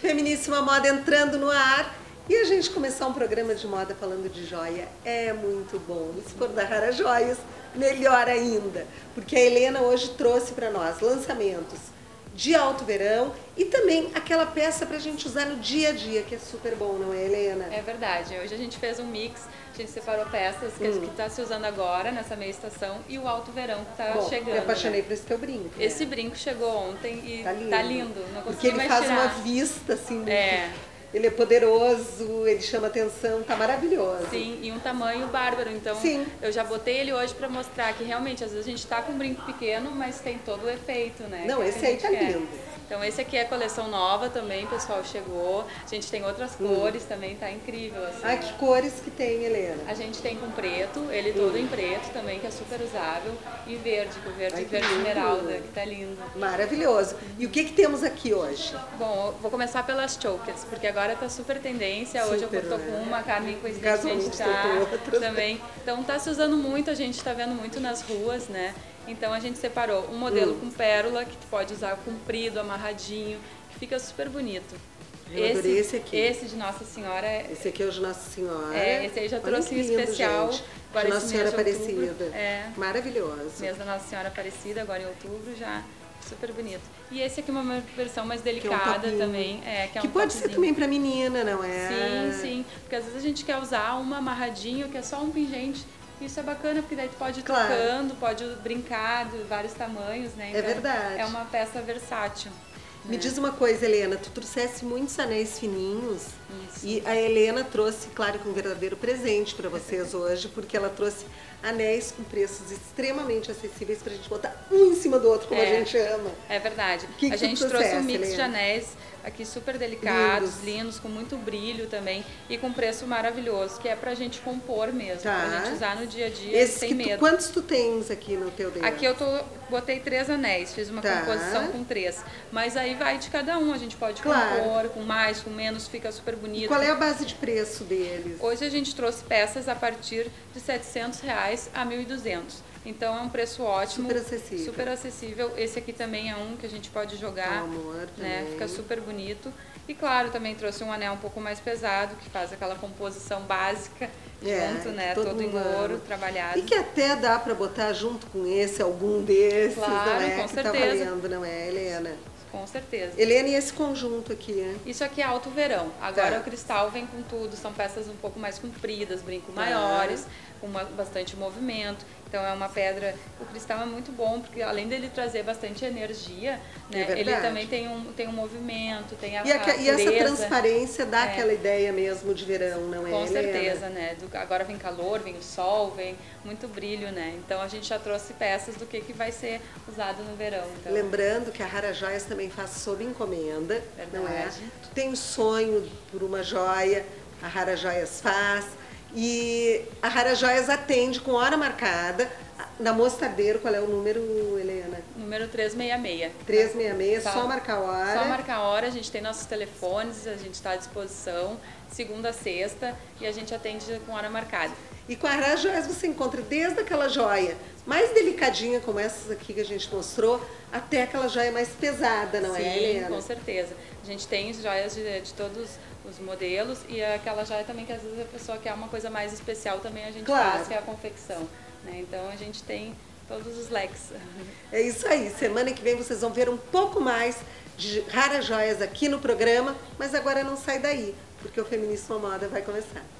Feminíssima Moda entrando no ar. E a gente começar um programa de moda falando de joia. É muito bom. Se for da Rara Joias, melhor ainda, porque a Helena hoje trouxe para nós lançamentos de alto verão e também aquela peça para a gente usar no dia a dia, que é super bom, não é, Helena? É verdade. Hoje a gente fez um mix, a gente separou peças que hum. está se usando agora, nessa meia estação, e o alto verão que está chegando. Eu apaixonei né? por esse teu brinco. Né? Esse brinco chegou ontem e tá lindo. Tá lindo. Não Porque ele faz tirar. uma vista assim. É. Ele é poderoso, ele chama atenção, tá maravilhoso. Sim, e um tamanho bárbaro. Então, Sim. eu já botei ele hoje para mostrar que realmente às vezes a gente tá com um brinco pequeno, mas tem todo o efeito, né? Não, esse aí tá quer. lindo. Então esse aqui é a coleção nova também, pessoal, chegou. A gente tem outras hum. cores também, tá incrível. Assim, ah, que cores que tem, Helena? A gente tem com preto, ele todo em preto também, que é super usável, e verde, com verde, Ai, verde esmeralda, que tá lindo. Maravilhoso. E o que que temos aqui hoje? Bom, vou começar pelas chokers, porque agora tá super tendência. Hoje super, eu tô com uma, Carmen com esse a gente tá também. Então tá se usando muito, a gente tá vendo muito nas ruas, né? Então a gente separou um modelo hum. com pérola, que tu pode usar comprido, amarradinho, que fica super bonito. Eu esse, esse aqui. Esse de Nossa Senhora. É, esse aqui é o de Nossa Senhora. É, esse aí já trouxe um especial. De Nossa Senhora Aparecida. É. Maravilhoso. Mês da Nossa Senhora Aparecida, agora em outubro já. Super bonito. E esse aqui é uma versão mais delicada é um também. É, que é que um pode ser também para menina, não é? Sim, sim. Porque às vezes a gente quer usar uma amarradinho, que é só um pingente isso é bacana porque daí tu pode ir claro. trocando, pode brincar de vários tamanhos, né? É então, é verdade. É uma peça versátil. Me diz uma coisa, Helena, tu trouxesse muitos anéis fininhos Isso. e a Helena trouxe, claro, com um verdadeiro presente para vocês hoje, porque ela trouxe anéis com preços extremamente acessíveis para a gente botar um em cima do outro, como é, a gente ama. É verdade. Que a que gente trouxe um mix Helena? de anéis aqui super delicados, lindos. lindos. com muito brilho também e com preço maravilhoso, que é pra gente compor mesmo, tá. pra gente usar no dia a dia Esse sem tu, medo. Quantos tu tens aqui no teu dedo? Aqui eu tô, botei três anéis, fiz uma tá. composição com três. Mas aí vai de cada um, a gente pode claro. compor com mais, com menos, fica super bonito. E qual é a base de preço deles? Hoje a gente trouxe peças a partir de 700 reais a 1.200. Então é um preço ótimo. Super acessível. Super acessível. Esse aqui também é um que a gente pode jogar. amor, né? Fica super bonito. E claro, também trouxe um anel um pouco mais pesado, que faz aquela composição básica é, junto, né? Todo, todo em ouro, trabalhado. E que até dá para botar junto com esse, algum desses, claro, não é? Com que certeza. tá valendo, não é, Helena? Com certeza. Helena, e esse conjunto aqui, né? Isso aqui é alto verão. Agora Tá. o cristal vem com tudo, são peças um pouco mais compridas, brinco Tá. maiores, com bastante movimento. Então é uma pedra. O cristal é muito bom, porque além dele trazer bastante energia, né, É ele verdade. também tem um, tem um movimento, tem a, E, a- a e essa transparência dá É. aquela ideia mesmo de verão, não é, Com certeza, né? Do- agora vem calor, vem o sol, vem muito brilho, né? Então a gente já trouxe peças do que, que vai ser usado no verão. Então, Lembrando que a Rara Joias também faz sob encomenda, não é? Verdade. Tu tem um sonho por uma joia, a Rara Joias faz. E a Rara Joias atende com hora marcada. Na Mostardeiro, qual é o número, Helena? Número 366. 366, Tá. só marcar a hora. Só marcar a hora, a gente tem nossos telefones, a gente está à disposição, segunda a sexta, e a gente atende com hora marcada. E com a Joias você encontra desde aquela joia mais delicadinha, como essas aqui que a gente mostrou, até aquela joia mais pesada, não Sim, é, Helena? com certeza. A gente tem joias de, de todos os modelos e aquela joia também que às vezes a pessoa quer uma coisa mais especial também a gente Claro. faz, que é a confecção. Né? Então a gente tem todos os leques. É isso aí. Semana que vem vocês vão ver um pouco mais de raras joias aqui no programa, mas agora não sai daí, porque o Feminismo Moda vai começar.